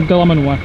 القلم انواع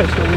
Thanks,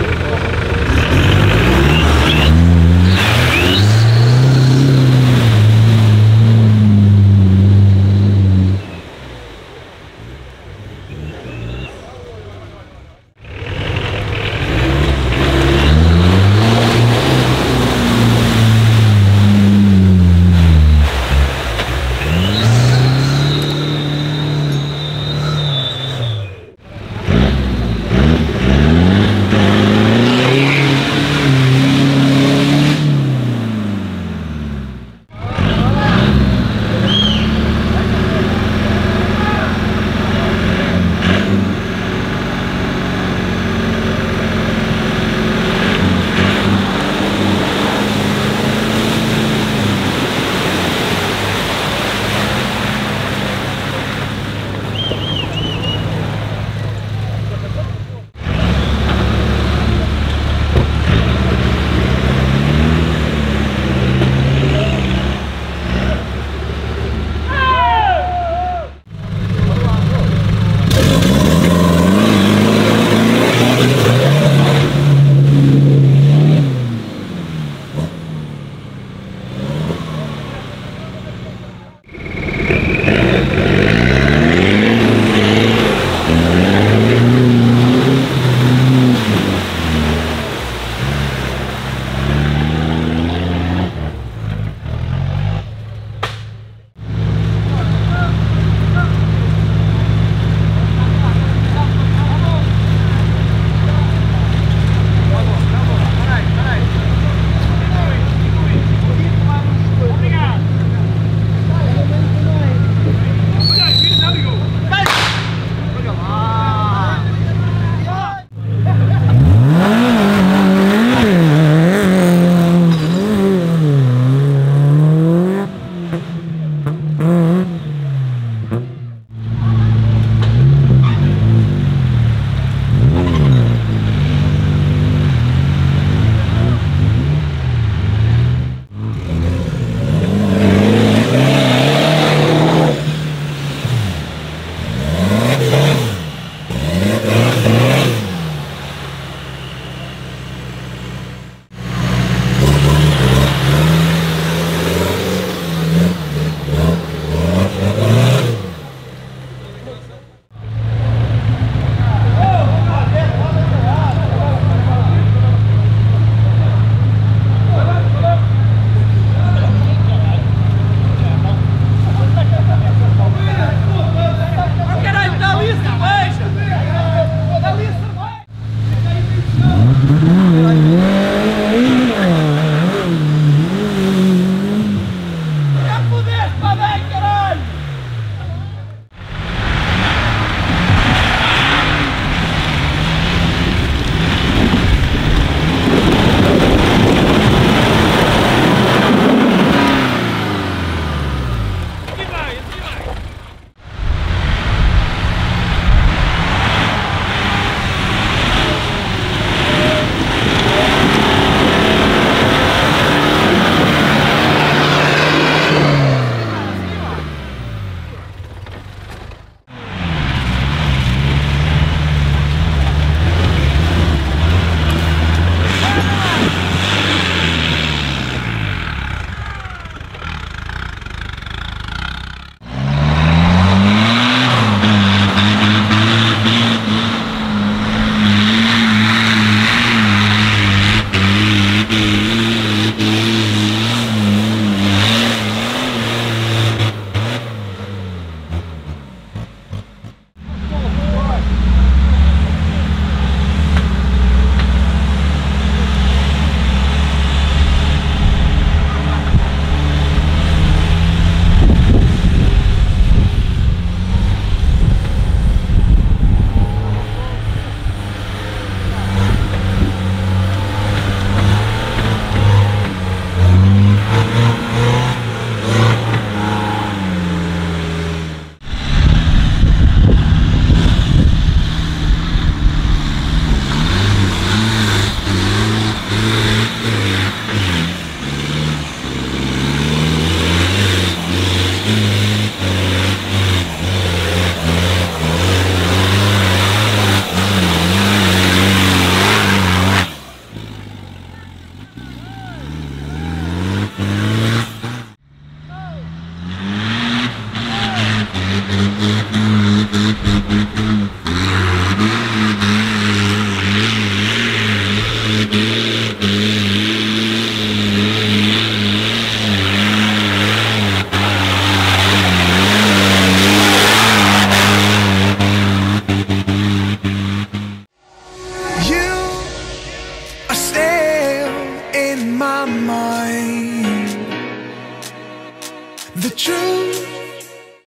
manual. You